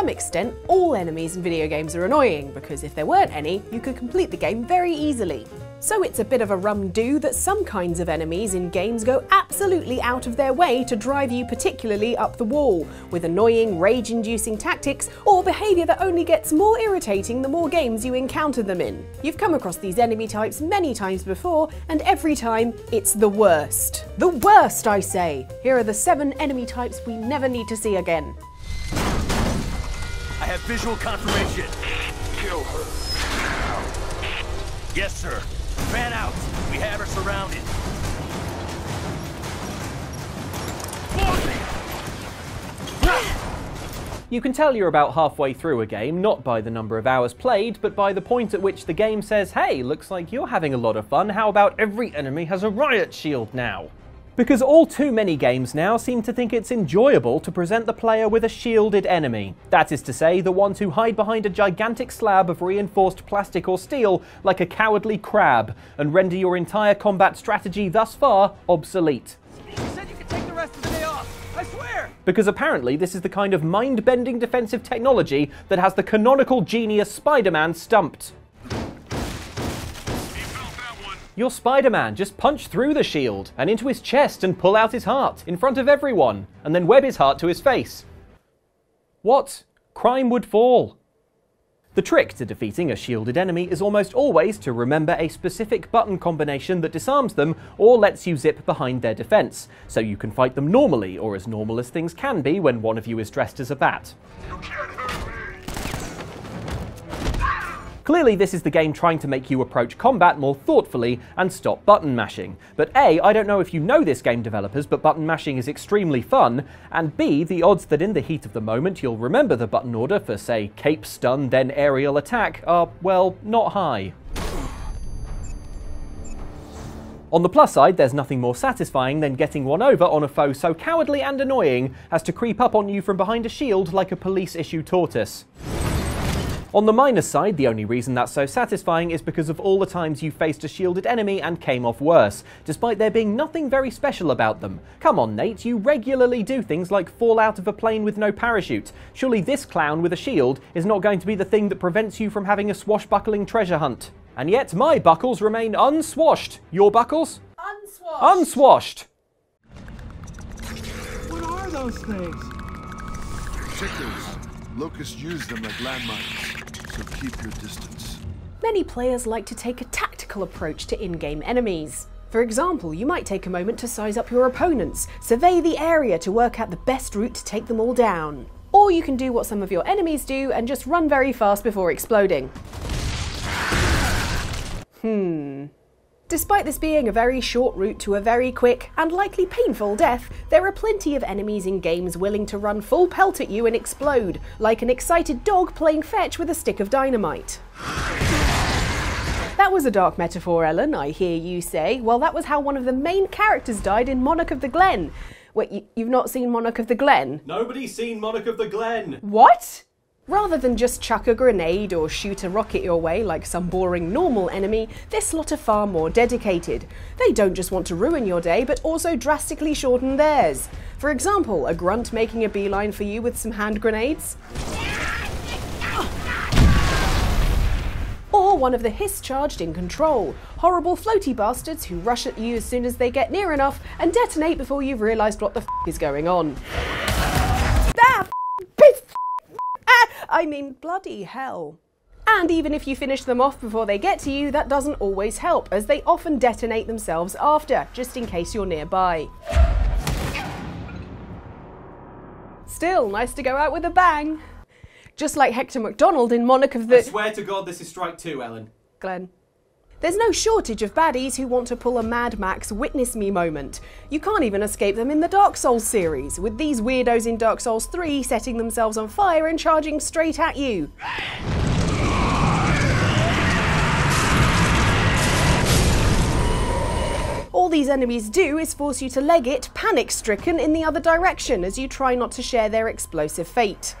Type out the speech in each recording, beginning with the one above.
some extent, all enemies in video games are annoying, because if there weren't any, you could complete the game very easily. So it's a bit of a rum do that some kinds of enemies in games go absolutely out of their way to drive you particularly up the wall, with annoying, rage inducing tactics or behaviour that only gets more irritating the more games you encounter them in. You've come across these enemy types many times before, and every time it's the worst. The worst, I say! Here are the seven enemy types we never need to see again. I have visual confirmation. Kill her. Yes, sir. Fan out. We have her surrounded. You can tell you're about halfway through a game not by the number of hours played, but by the point at which the game says, hey, looks like you're having a lot of fun, how about every enemy has a riot shield now? Because all too many games now seem to think it's enjoyable to present the player with a shielded enemy. That is to say, the ones who hide behind a gigantic slab of reinforced plastic or steel like a cowardly crab, and render your entire combat strategy thus far obsolete. You said you could take the rest of the day off. I swear. Because apparently this is the kind of mind bending defensive technology that has the canonical genius Spider Man stumped. You're Spider Man, just punch through the shield and into his chest and pull out his heart in front of everyone, and then web his heart to his face. What? Crime would fall. The trick to defeating a shielded enemy is almost always to remember a specific button combination that disarms them or lets you zip behind their defense, so you can fight them normally, or as normal as things can be when one of you is dressed as a bat. Clearly, this is the game trying to make you approach combat more thoughtfully and stop button mashing. But A, I don't know if you know this game developers, but button mashing is extremely fun, and B, the odds that in the heat of the moment you'll remember the button order for, say, cape stun, then aerial attack are, well, not high. On the plus side, there's nothing more satisfying than getting one over on a foe so cowardly and annoying as to creep up on you from behind a shield like a police issue tortoise. On the minus side, the only reason that's so satisfying is because of all the times you faced a shielded enemy and came off worse, despite there being nothing very special about them. Come on, Nate, you regularly do things like fall out of a plane with no parachute. Surely this clown with a shield is not going to be the thing that prevents you from having a swashbuckling treasure hunt. And yet my buckles remain unswashed. Your buckles? Unswashed! Unswashed. What are those things? Tickers. Locusts use them like landmines, keep your distance. Many players like to take a tactical approach to in game enemies. For example, you might take a moment to size up your opponents, survey the area to work out the best route to take them all down. Or you can do what some of your enemies do and just run very fast before exploding. Hmm. Despite this being a very short route to a very quick and likely painful death, there are plenty of enemies in games willing to run full pelt at you and explode, like an excited dog playing fetch with a stick of dynamite. That was a dark metaphor, Ellen, I hear you say. Well, that was how one of the main characters died in Monarch of the Glen. Wait, you, you've not seen Monarch of the Glen? Nobody's seen Monarch of the Glen! What? Rather than just chuck a grenade or shoot a rocket your way like some boring normal enemy, this lot are far more dedicated. They don't just want to ruin your day, but also drastically shorten theirs. For example, a grunt making a beeline for you with some hand grenades. Or one of the hiss charged in control. Horrible floaty bastards who rush at you as soon as they get near enough and detonate before you've realised what the f is going on. I mean, bloody hell. And even if you finish them off before they get to you, that doesn't always help, as they often detonate themselves after, just in case you're nearby. Still, nice to go out with a bang. Just like Hector MacDonald in Monarch of the. I swear to God this is strike two, Ellen. Glen. There's no shortage of baddies who want to pull a Mad Max witness me moment. You can't even escape them in the Dark Souls series, with these weirdos in Dark Souls 3 setting themselves on fire and charging straight at you. All these enemies do is force you to leg it, panic stricken, in the other direction as you try not to share their explosive fate.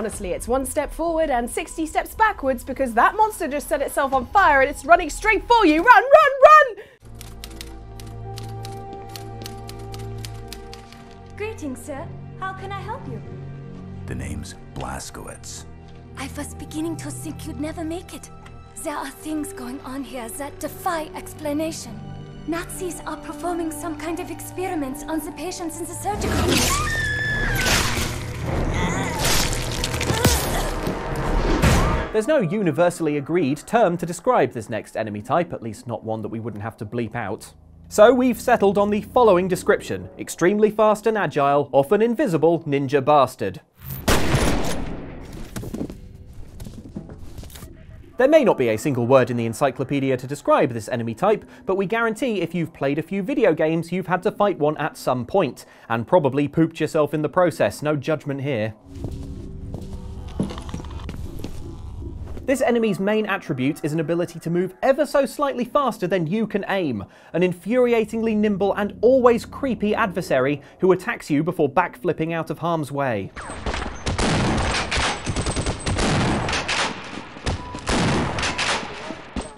Honestly, it's one step forward and 60 steps backwards because that monster just set itself on fire and it's running straight for you. Run, run, run! Greetings, sir. How can I help you? The name's Blazkowicz. I was beginning to think you'd never make it. There are things going on here that defy explanation. Nazis are performing some kind of experiments on the patients in the surgical room. There's no universally agreed term to describe this next enemy type, at least not one that we wouldn't have to bleep out. So we've settled on the following description extremely fast and agile, often invisible ninja bastard. There may not be a single word in the encyclopedia to describe this enemy type, but we guarantee if you've played a few video games, you've had to fight one at some point, and probably pooped yourself in the process. No judgment here. This enemy's main attribute is an ability to move ever so slightly faster than you can aim, an infuriatingly nimble and always creepy adversary who attacks you before backflipping out of harm's way.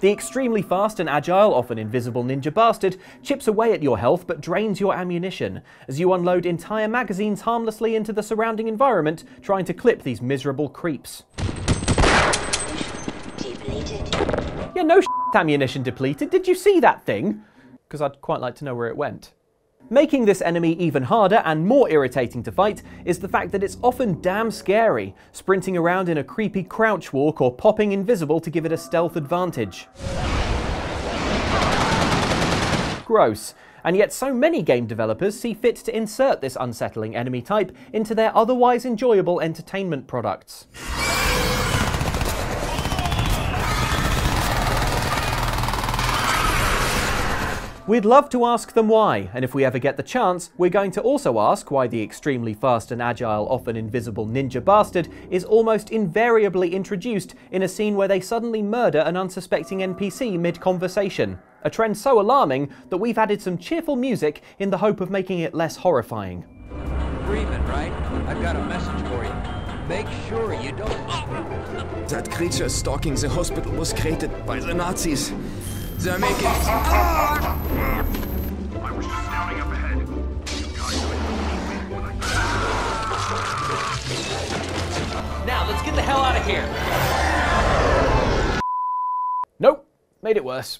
The extremely fast and agile, often invisible ninja bastard chips away at your health but drains your ammunition as you unload entire magazines harmlessly into the surrounding environment, trying to clip these miserable creeps. Yeah, no ammunition depleted. Did you see that thing? Because I'd quite like to know where it went. Making this enemy even harder and more irritating to fight is the fact that it's often damn scary, sprinting around in a creepy crouch walk or popping invisible to give it a stealth advantage. Gross. And yet, so many game developers see fit to insert this unsettling enemy type into their otherwise enjoyable entertainment products. We'd love to ask them why, and if we ever get the chance, we're going to also ask why the extremely fast and agile, often invisible ninja bastard is almost invariably introduced in a scene where they suddenly murder an unsuspecting NPC mid conversation. A trend so alarming that we've added some cheerful music in the hope of making it less horrifying. Breathing, right? I've got a message for you. Make sure you don't. That creature stalking the hospital was created by the Nazis. They're making. I was just scouting up ahead. You guys are Now, let's get the hell out of here. Nope, made it worse.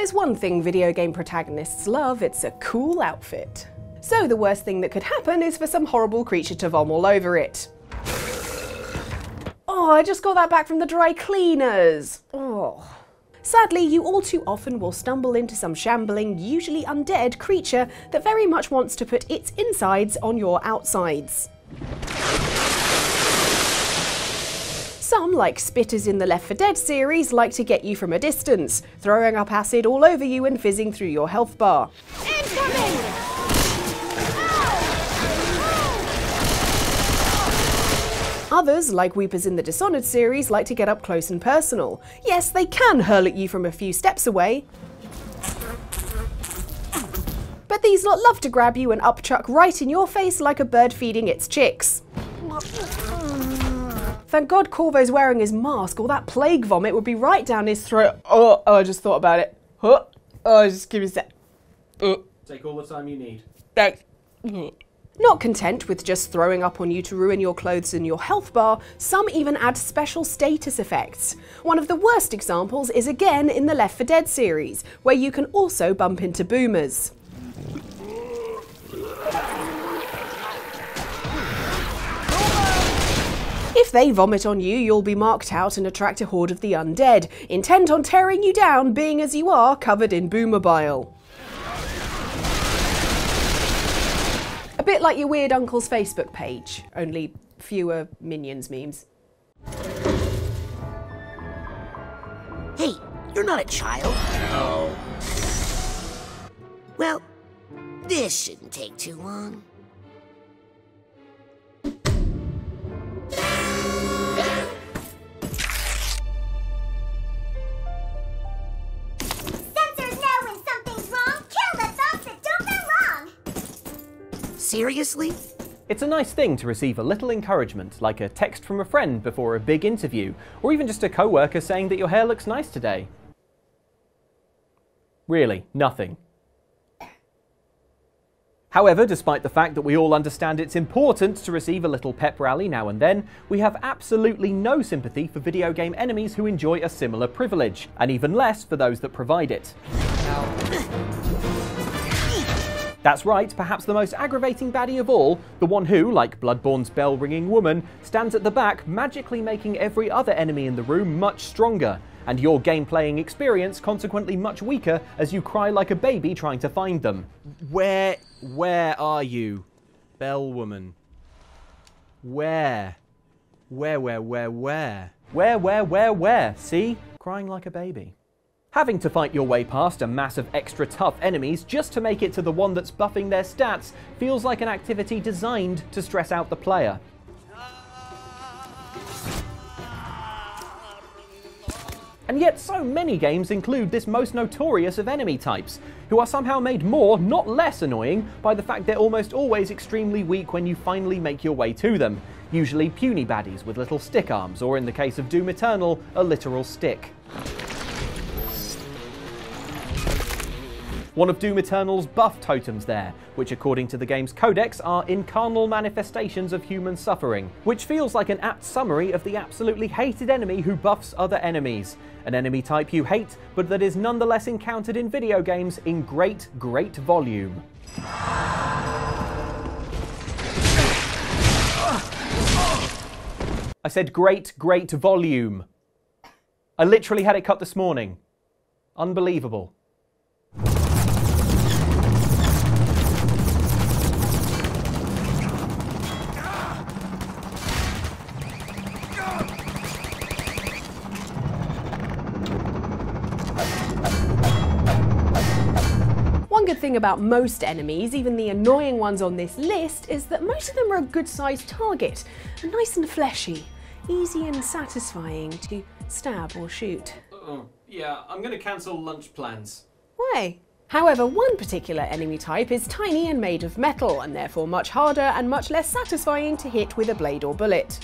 There's one thing video game protagonists love, it's a cool outfit. So the worst thing that could happen is for some horrible creature to vom all over it. Oh, I just got that back from the dry cleaners. Oh. Sadly, you all too often will stumble into some shambling, usually undead creature that very much wants to put its insides on your outsides. Some, like spitters in the Left 4 Dead series, like to get you from a distance, throwing up acid all over you and fizzing through your health bar. Others, like Weepers in the Dishonored series, like to get up close and personal. Yes, they can hurl at you from a few steps away. But these lot love to grab you and upchuck right in your face like a bird feeding its chicks. Thank God Corvo's wearing his mask, or that plague vomit would be right down his throat. Oh, oh I just thought about it. Oh, oh just give me a sec. Oh, Take all the time you need. thanks. Not content with just throwing up on you to ruin your clothes and your health bar, some even add special status effects. One of the worst examples is again in the Left 4 Dead series, where you can also bump into boomers. If they vomit on you, you'll be marked out and attract a horde of the undead, intent on tearing you down, being as you are covered in boomer bile. A bit like your weird uncle's Facebook page, only fewer minions memes. Hey, you're not a child. No. Well, this shouldn't take too long. Seriously? It's a nice thing to receive a little encouragement, like a text from a friend before a big interview, or even just a co-worker saying that your hair looks nice today. Really, nothing. However, despite the fact that we all understand it's important to receive a little pep rally now and then, we have absolutely no sympathy for video game enemies who enjoy a similar privilege, and even less for those that provide it. That's right, perhaps the most aggravating baddie of all, the one who, like Bloodborne's bell ringing woman, stands at the back, magically making every other enemy in the room much stronger, and your game playing experience consequently much weaker as you cry like a baby trying to find them. Where, where are you, bell woman? Where? Where, where, where, where? Where, where, where, where? See? Crying like a baby. Having to fight your way past a mass of extra tough enemies just to make it to the one that's buffing their stats feels like an activity designed to stress out the player. And yet, so many games include this most notorious of enemy types, who are somehow made more, not less annoying, by the fact they're almost always extremely weak when you finally make your way to them. Usually puny baddies with little stick arms, or in the case of Doom Eternal, a literal stick. One of Doom Eternal's buff totems there, which according to the game's codex are incarnal manifestations of human suffering, which feels like an apt summary of the absolutely hated enemy who buffs other enemies. An enemy type you hate, but that is nonetheless encountered in video games in great, great volume. I said great, great volume. I literally had it cut this morning. Unbelievable. Thing about most enemies, even the annoying ones on this list, is that most of them are a good sized target, nice and fleshy, easy and satisfying to stab or shoot. Oh, yeah, I'm going to cancel lunch plans. Why? However, one particular enemy type is tiny and made of metal, and therefore much harder and much less satisfying to hit with a blade or bullet.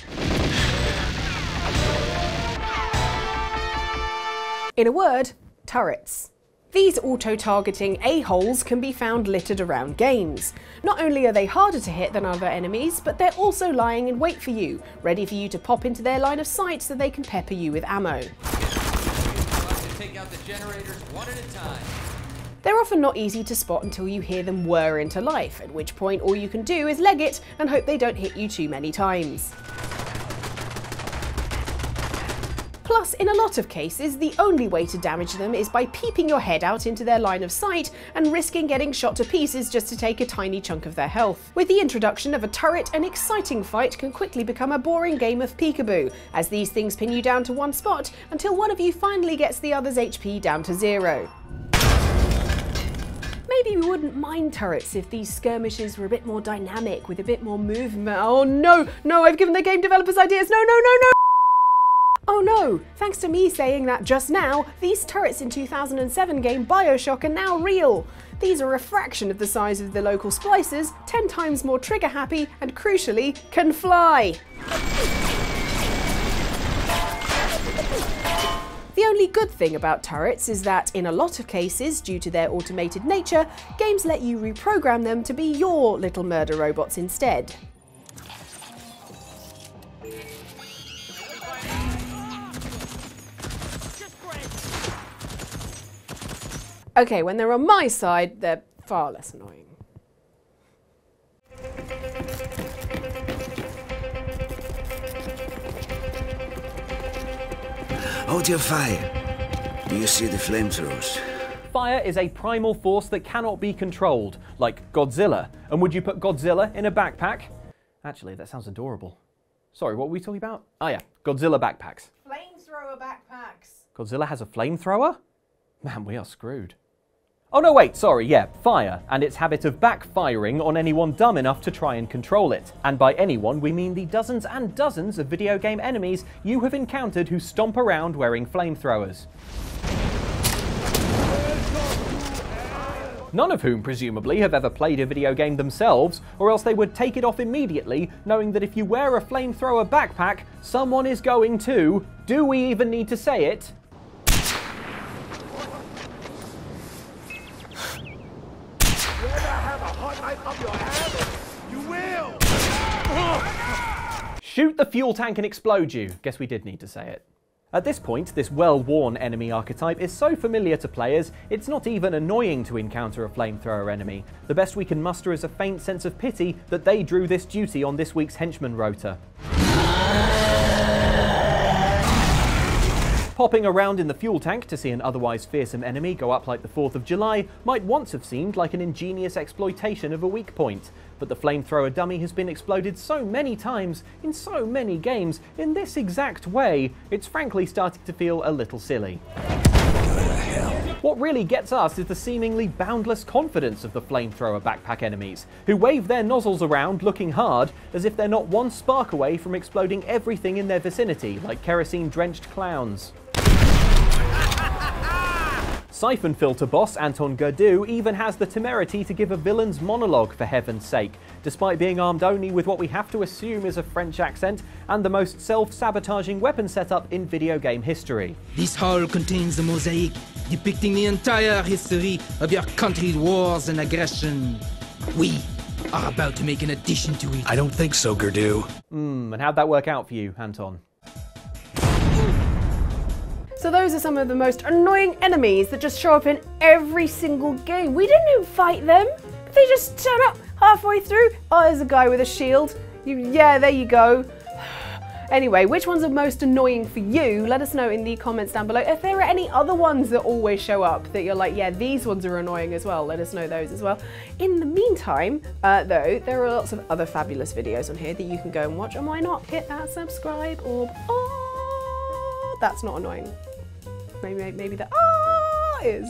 In a word, turrets. These auto-targeting a-holes can be found littered around games. Not only are they harder to hit than other enemies, but they're also lying in wait for you, ready for you to pop into their line of sight so they can pepper you with ammo. They're often not easy to spot until you hear them whir into life, at which point all you can do is leg it and hope they don't hit you too many times. Plus, in a lot of cases, the only way to damage them is by peeping your head out into their line of sight and risking getting shot to pieces just to take a tiny chunk of their health. With the introduction of a turret, an exciting fight can quickly become a boring game of peekaboo, as these things pin you down to one spot until one of you finally gets the other's HP down to zero. Maybe we wouldn't mind turrets if these skirmishes were a bit more dynamic, with a bit more movement. Oh no, no, I've given the game developers ideas. No, no, no, no! Oh no! Thanks to me saying that just now, these turrets in 2007 game Bioshock are now real! These are a fraction of the size of the local splicers, 10 times more trigger happy, and crucially, can fly! The only good thing about turrets is that, in a lot of cases, due to their automated nature, games let you reprogram them to be your little murder robots instead. Okay, when they're on my side, they're far less annoying. Hold your fire. Do you see the flamethrowers? Fire is a primal force that cannot be controlled, like Godzilla. And would you put Godzilla in a backpack? Actually, that sounds adorable. Sorry, what were we talking about? Oh yeah, Godzilla backpacks. Flamethrower backpacks. Godzilla has a flamethrower? Man, we are screwed. Oh no, wait, sorry, yeah, fire, and its habit of backfiring on anyone dumb enough to try and control it. And by anyone, we mean the dozens and dozens of video game enemies you have encountered who stomp around wearing flamethrowers. none of whom presumably have ever played a video game themselves, or else they would take it off immediately, knowing that if you wear a flamethrower backpack, someone is going to. Do we even need to say it? Shoot the fuel tank and explode you. Guess we did need to say it. At this point, this well-worn enemy archetype is so familiar to players, it's not even annoying to encounter a flamethrower enemy. The best we can muster is a faint sense of pity that they drew this duty on this week's henchman rota. Popping around in the fuel tank to see an otherwise fearsome enemy go up like the 4th of July might once have seemed like an ingenious exploitation of a weak point, but the flamethrower dummy has been exploded so many times, in so many games, in this exact way, it's frankly starting to feel a little silly. What really gets us is the seemingly boundless confidence of the flamethrower backpack enemies, who wave their nozzles around looking hard as if they're not one spark away from exploding everything in their vicinity like kerosene drenched clowns. Siphon Filter boss Anton Girdeux even has the temerity to give a villain's monologue for heaven's sake, despite being armed only with what we have to assume is a French accent and the most self-sabotaging weapon setup in video game history. This hall contains a mosaic depicting the entire history of your country's wars and aggression. We are about to make an addition to it. I don't think so, Gurdu. Hmm, and how'd that work out for you, Anton? So those are some of the most annoying enemies that just show up in every single game. We didn't even fight them. They just turn up halfway through. Oh, there's a guy with a shield. You, yeah, there you go. Anyway, which ones are most annoying for you? Let us know in the comments down below. If there are any other ones that always show up that you're like, yeah, these ones are annoying as well, let us know those as well. In the meantime, uh, though, there are lots of other fabulous videos on here that you can go and watch, and why not hit that subscribe or, oh, that's not annoying. Maybe, maybe the ah is.